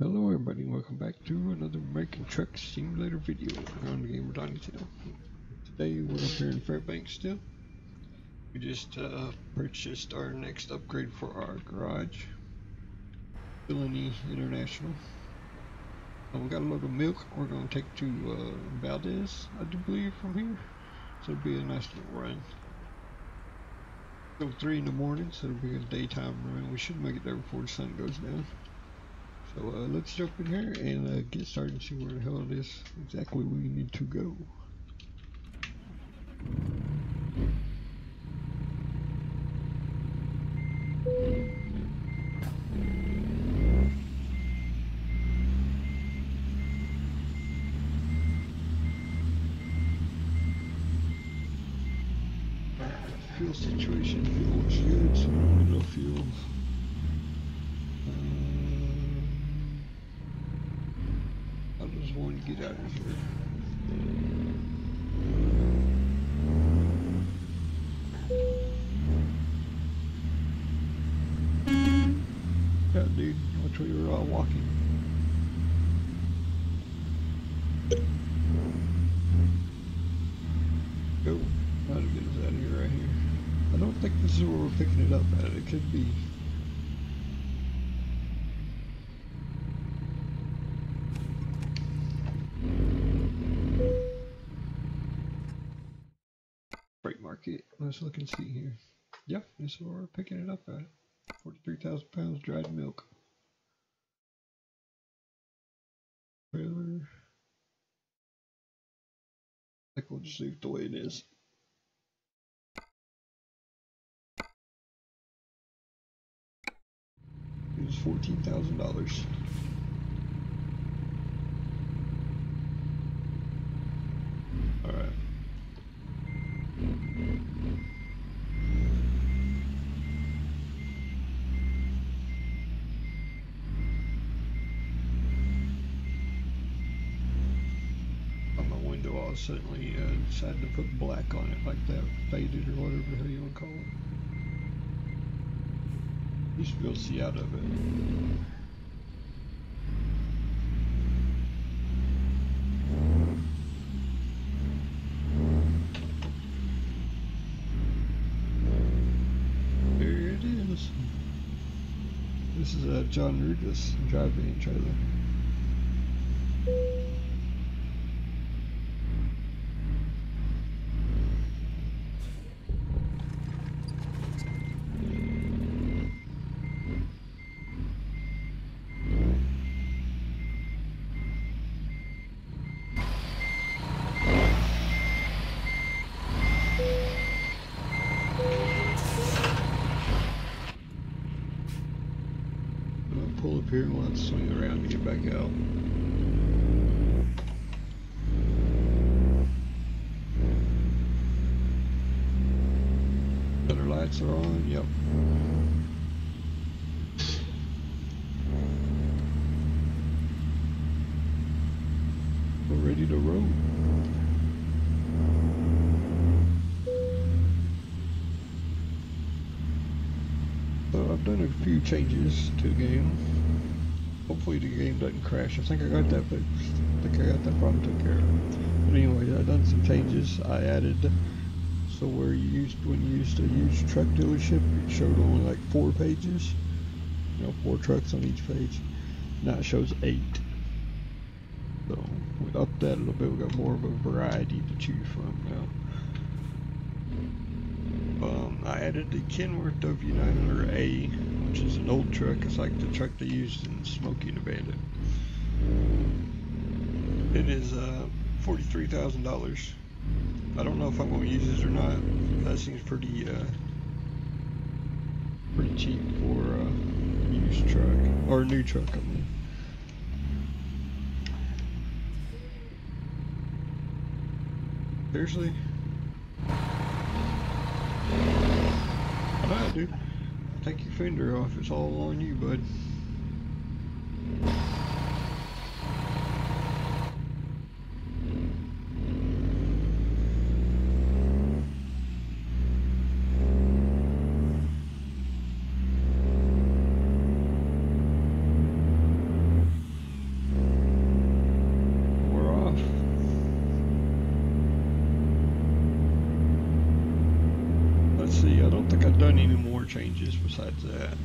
Hello everybody, welcome back to another American Truck Simulator video on the Gamer Donny channel. Today we're up here in Fairbanks still. We just uh, purchased our next upgrade for our garage. Billini International. Uh, we got a load of milk we're going to take to uh, Valdez, I do believe, from here. So it'll be a nice little run. Go 3 in the morning, so it'll be a daytime run. We should make it there before the sun goes down. So uh, let's jump in here and uh, get started and see where the hell it is exactly we need to go. Fuel situation, fuel looks good, so no fuel. Um, I just want to get out of here. Yeah, dude, which way you were all uh, walking. Go. To get us out of here right here. I don't think this is where we're picking it up at. It could be. Let's look and see here. Yep, this is where we're picking it up at. 43,000 pounds dried milk. Trailer. I think we'll just leave it the way it is. It was fourteen thousand dollars. Alright. On my suddenly uh, decided to put black on it, like that faded or whatever the hell you want to call it. You should be able to see out of it. There it is. This is a John Rudis drive-in trailer. I'm gonna pull up here and let's get back out. Better lights are on, yep. We're ready to roll. So I've done a few changes to the game. Hopefully the game doesn't crash. I think I got that fixed. I think I got that problem taken care of. But anyway, I've done some changes. I added so where you used when you used to use truck dealership, it showed only like four pages. You know, four trucks on each page. Now it shows eight. So we upped that a little bit. We got more of a variety to choose from now. Um, I added the Kenworth W900A, which is an old truck. It's like the truck they used in Smokey the Bandit. It is uh, $43,000. I don't know if I'm going to use it or not. That seems pretty uh, pretty cheap for a used truck or a new truck. I mean. Seriously? Alright, dude. Take your fender off. It's all on you, bud. changes besides that.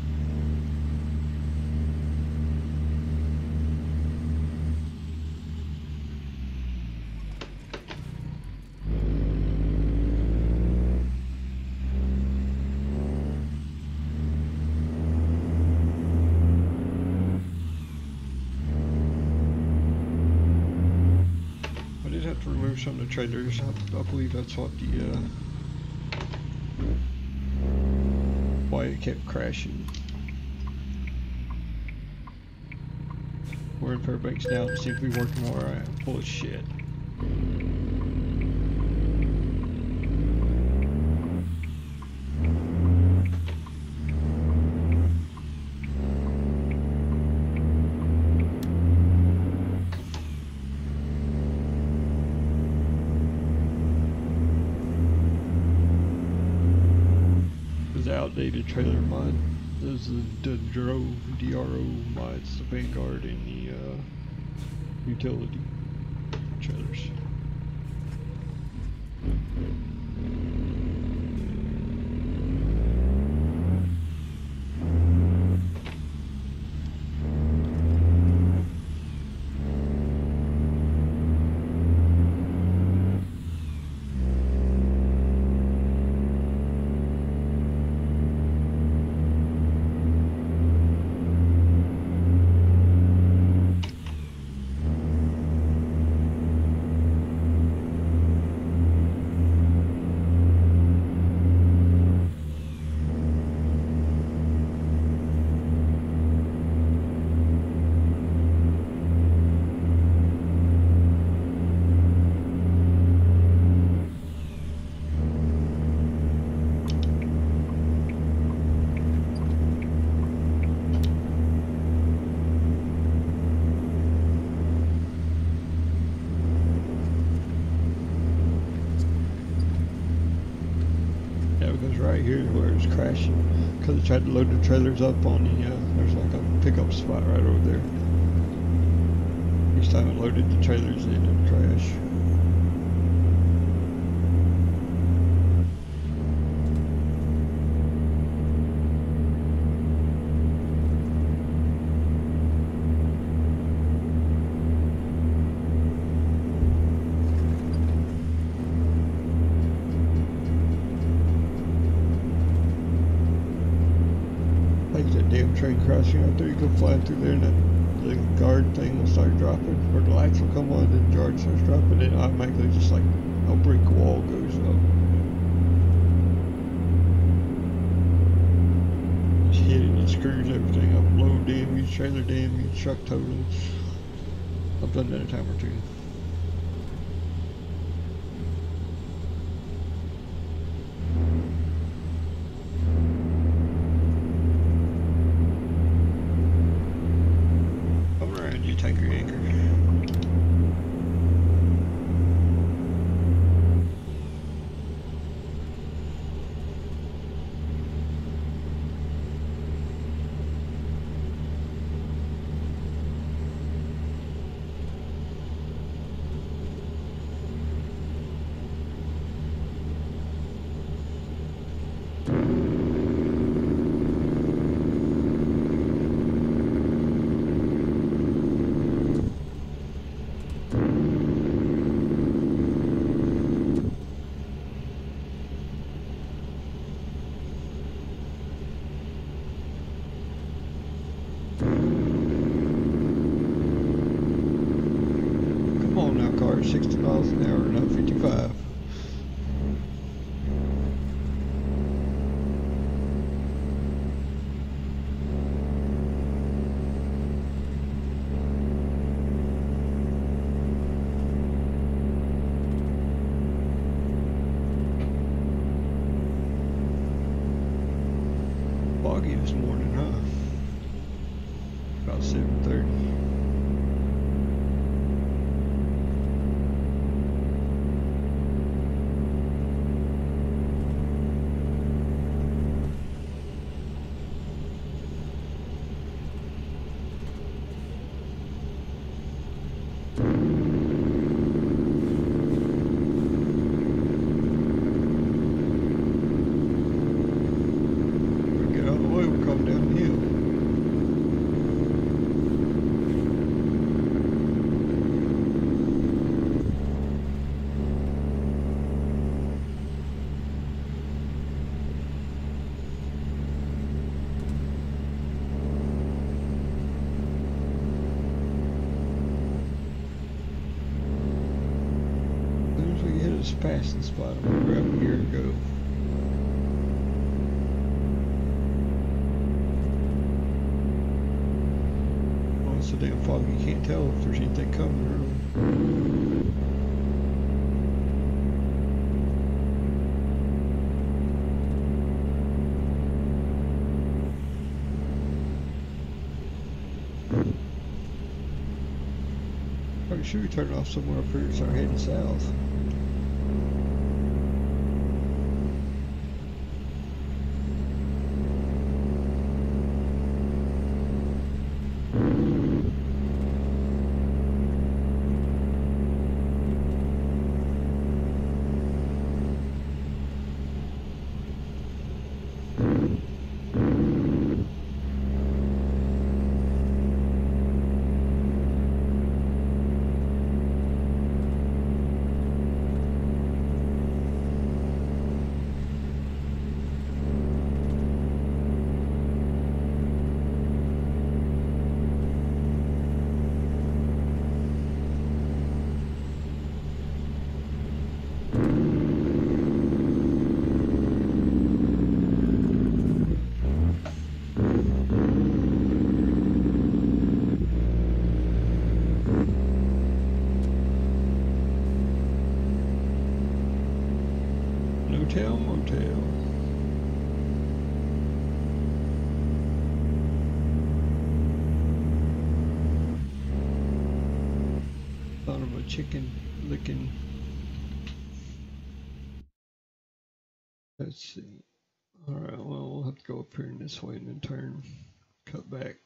I did have to remove some of the I, believe that's what the uh, why it kept crashing. We're in Fairbanks now. It seems to be working alright. Bullshit. This is trailer mod. This is the DRO, DRO mods, the Vanguard and the uh, utility trailers. It's crashing. Because I tried to load the trailers up on the, uh, there's like a pickup spot right over there. Each time I loaded the trailers it would crash. Train crossing out there, you go flying through there and that the guard thing will start dropping, or the lights will come on, and the guard starts dropping, and automatically just like a brick wall goes up. Just hit it, it screws everything up. Load damage, trailer damage, truck totals. I've done that a time or two. Passing spot I we were up a year ago. Well, it's so damn foggy you can't tell if there's anything coming or should we turn off somewhere up here and start heading south. Motel Motel. Thought of a chicken licking. Let's see. Alright, well, we'll have to go up here in this way and then turn, cut back.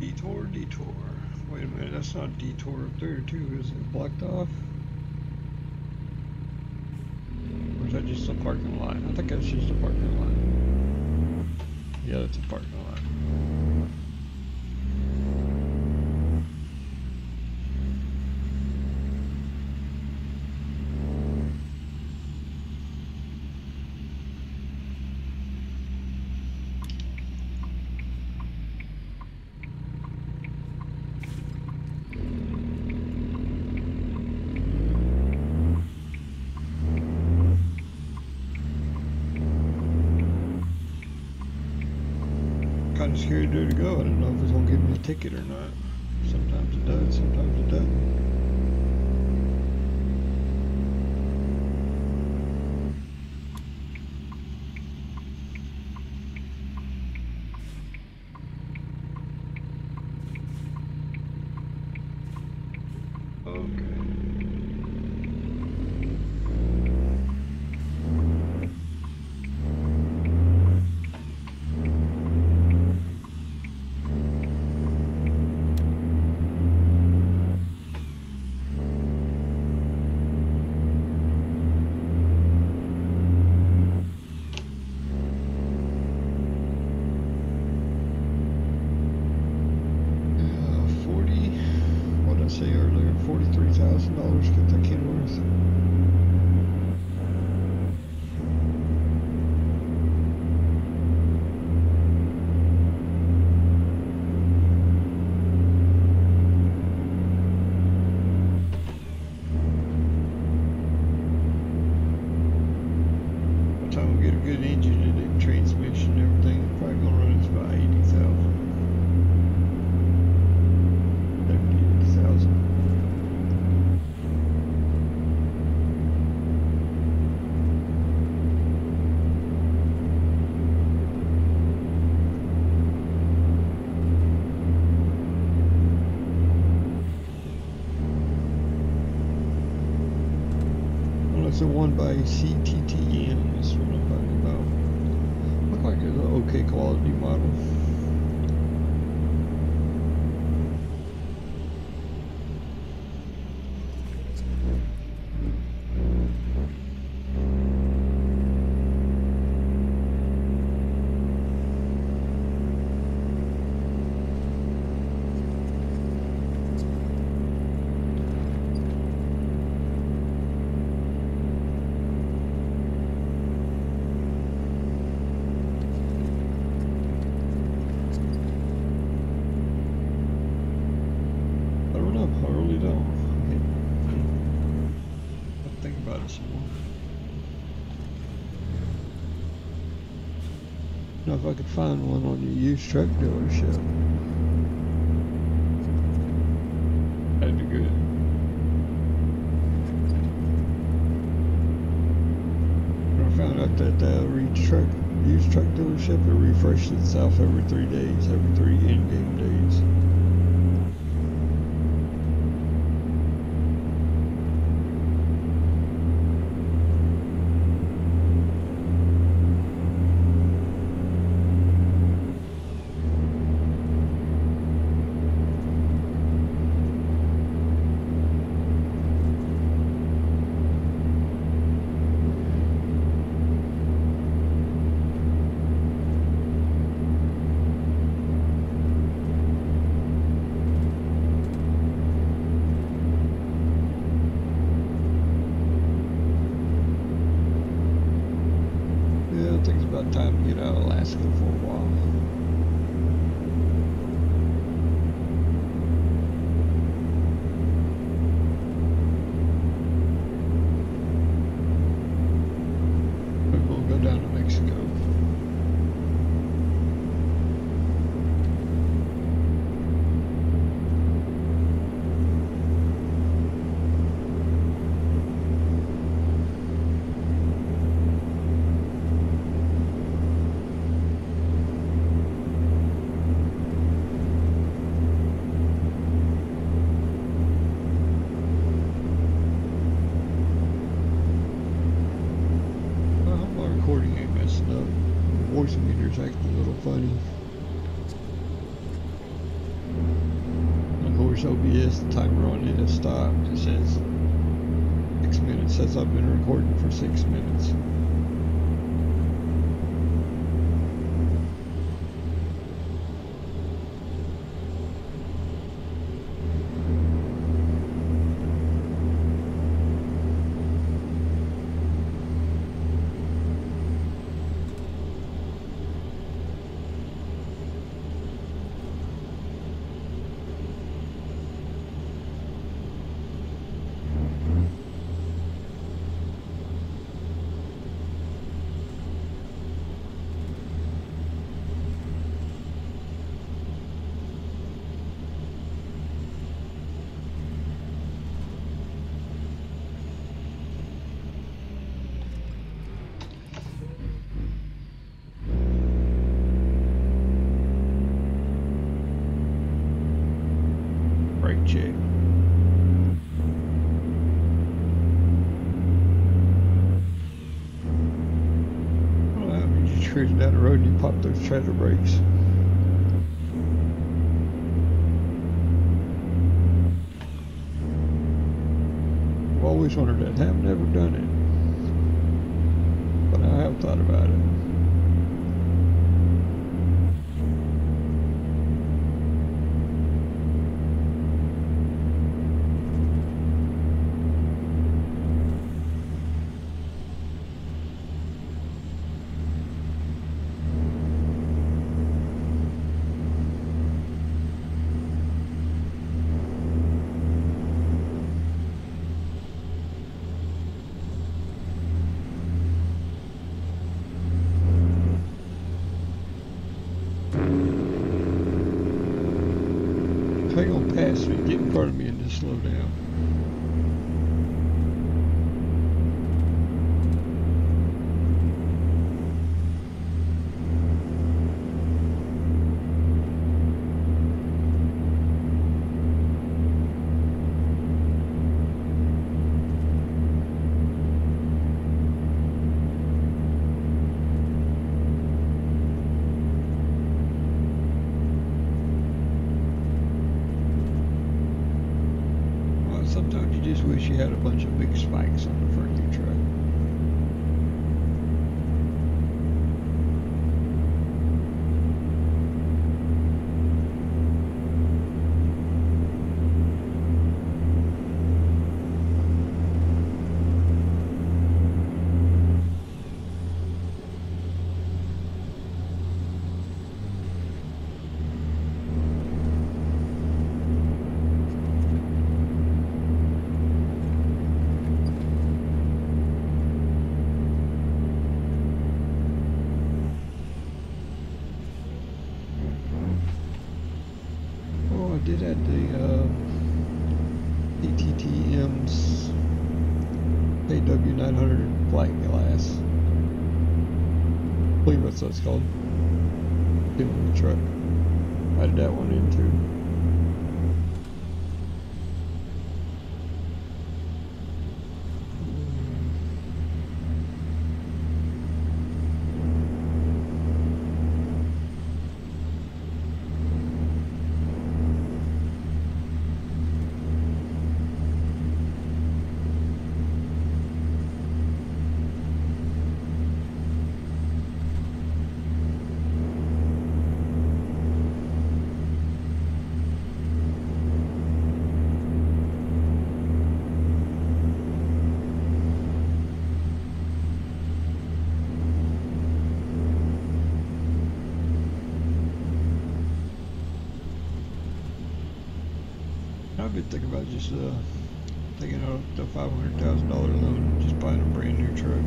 Detour, detour. Wait a minute, that's not a up too, is it? Blocked off? Or is that just a parking lot? I think that's just a parking lot. Yeah, that's a parking lot. Scared there to go. I don't know if it's gonna give me a ticket or not. Sometimes it does, sometimes it doesn't. Okay. Uh, Forty, what did I say earlier? Forty-three thousand dollars get that Kenworth. By the time we get a good engine and a transmission and everything, it's probably gonna run us about eighty thousand. Seventy thousand. One by CTTM. That's what I'm talking about. Look like it's an okay quality model. find some more. Know if I could find one on your used truck dealership. That'd be good. I found out that the truck used truck dealership it refreshes itself every three days, every three in-game days. Thank you. Stopped. It says six minutes. Says I've been recording for six minutes. The road and you pop those trailer brakes. I've always wondered that. I have never done it. But I have thought about it. Hang on past me, get in front of me and just slow down. Well, sometimes you had a bunch of big spikes on the it's called. In the truck. did that one in too. I've been thinking about just uh, taking out thousand dollar loan and just buying a brand new truck.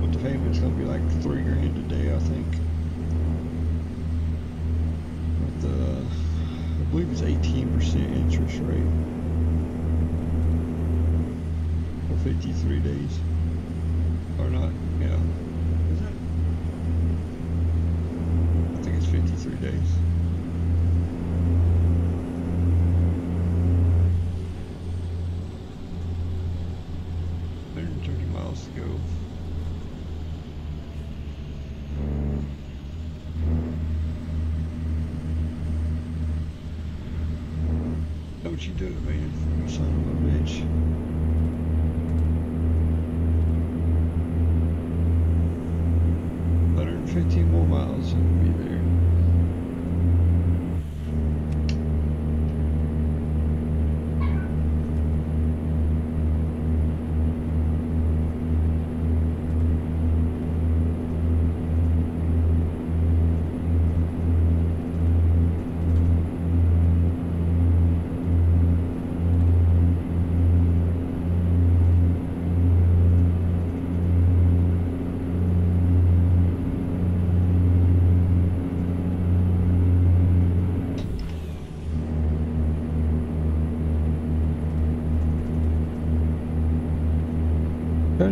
But the payment's gonna be like three grand a day, I think. With the, I believe it's eighteen percent interest rate for fifty three days, or not? Yeah. 53 days.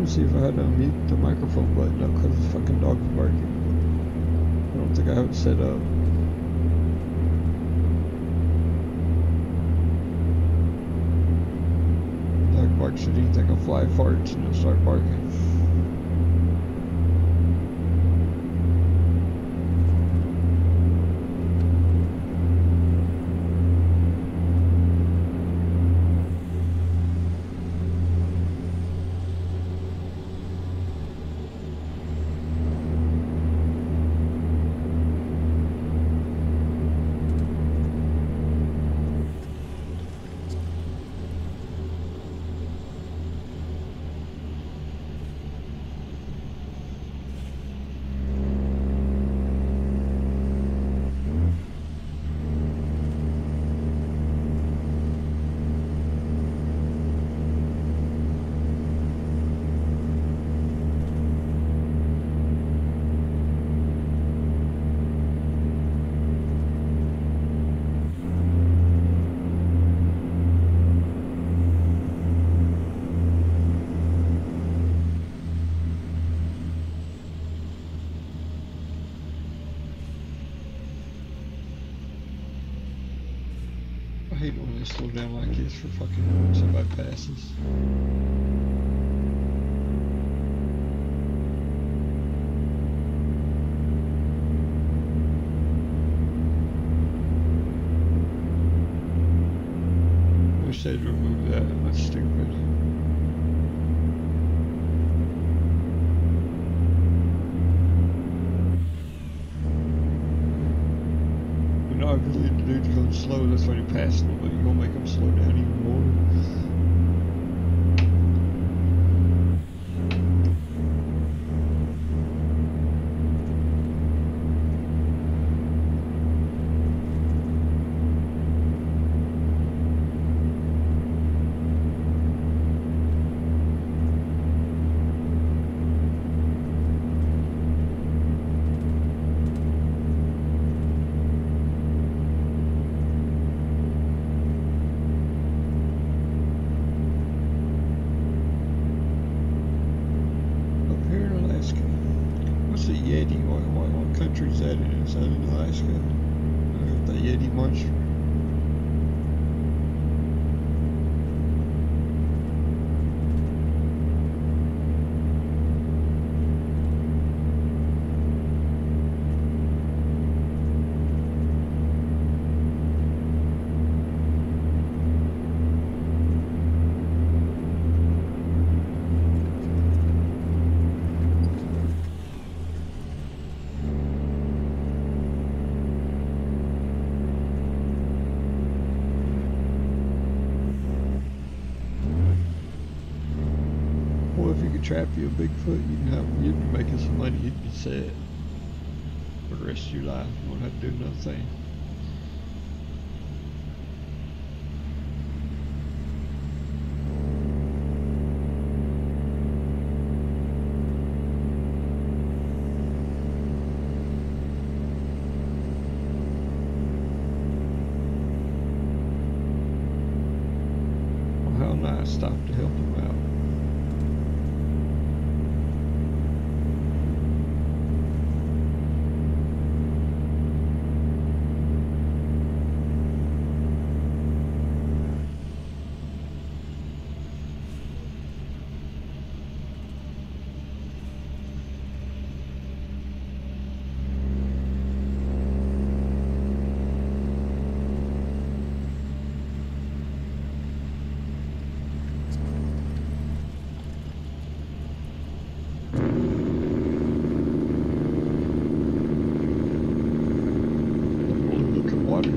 To see if I had to unmute the microphone button up because the fucking dog's barking. I don't think I have it set up. Dog barks at anything, a fly farts and it'll start barking. Slow down like this for fucking somebody passes. Wish they'd remove that. That's stupid. Slow. That's why passed a little bit. You're gonna make him slow down even trap you a Bigfoot, you'd have you'd be making some money. You'd be set for the rest of your life. You won't have to do another thing. Well, how nice. Stop to help him out. Look at water.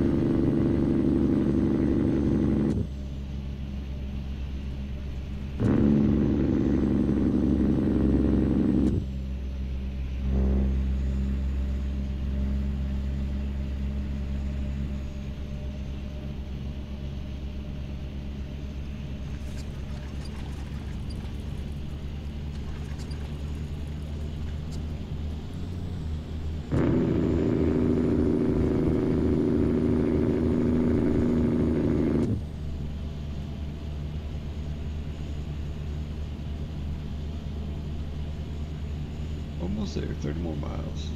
Almost there. 30 more miles.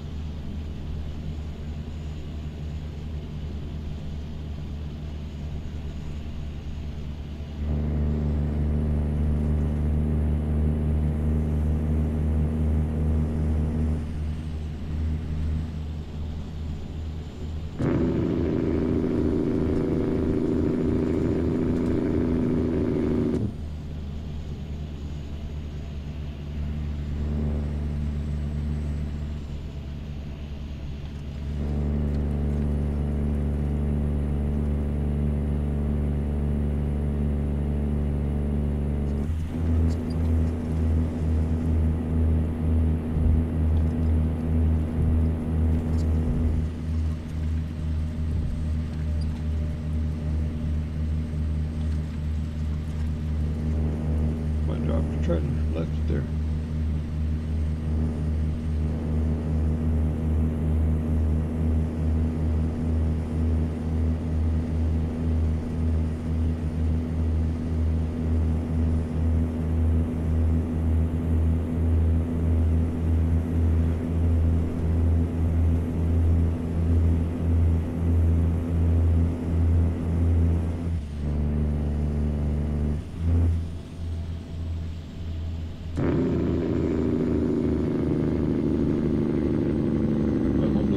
Might drop the tread and left it there. Belinda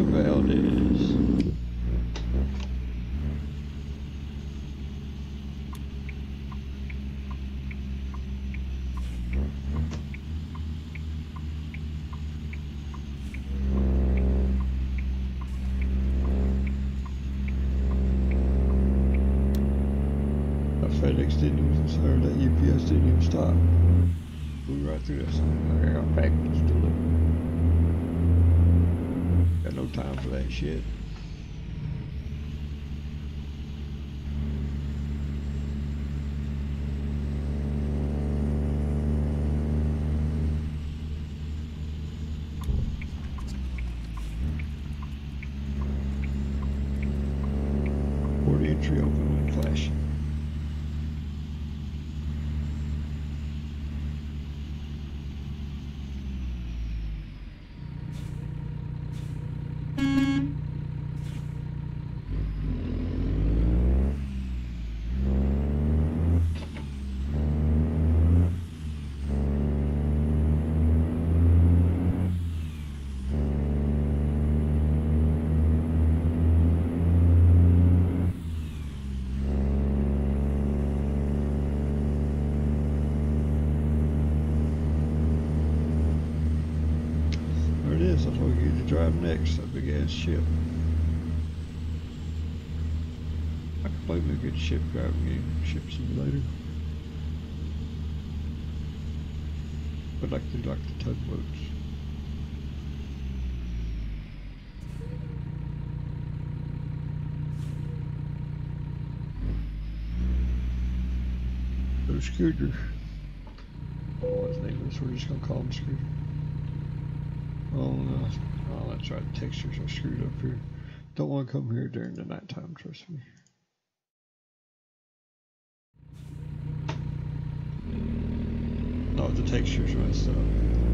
Valdez. FedEx didn't even, or that UPS didn't even stop. Right through this. I got packages to deliver. Got no time for that shit. Next? A big ass ship. I could play me a good ship driving game, ship simulator. But like do like the tugboats. Those scooters. The name of oh, this? We're just gonna call them scooter. Oh no. Oh, that's right. The textures are screwed up here. Don't want to come here during the nighttime, trust me. No, the textures messed up.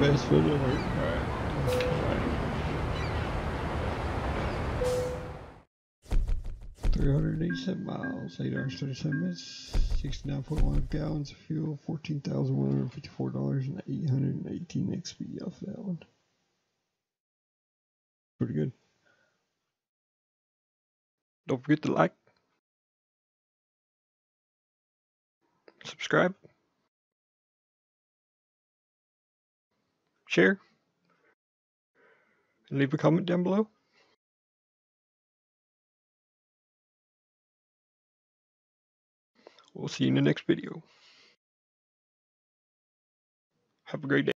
Best foot ever. Alright. Alright. 387 miles, 8 hours, 37 minutes, 69.1 gallons of fuel, $14,154, and 818 XP off that one. Pretty good. Don't forget to like, subscribe, share, and leave a comment down below. We'll see you in the next video. Have a great day.